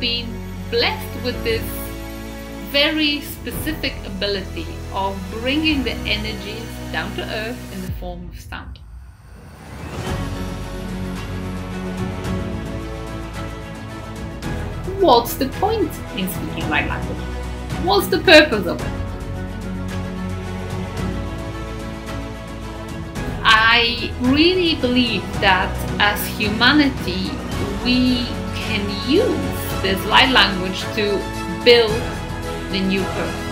been blessed with this very specific ability of bringing the energies down to earth in the form of sound. What's the point in speaking light language? What's the purpose of it? I really believe that as humanity, we can use this light language to build the new earth.